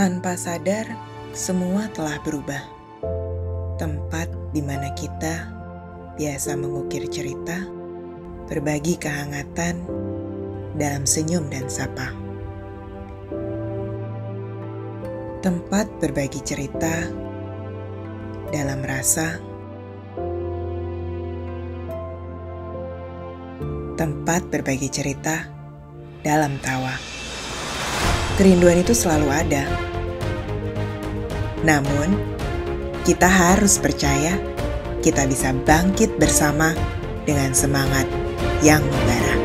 Tanpa sadar, semua telah berubah. Tempat di mana kita biasa mengukir cerita, berbagi kehangatan dalam senyum dan sapa. Tempat berbagi cerita dalam rasa, tempat berbagi cerita dalam tawa. Kerinduan itu selalu ada. Namun, kita harus percaya kita bisa bangkit bersama dengan semangat yang membara.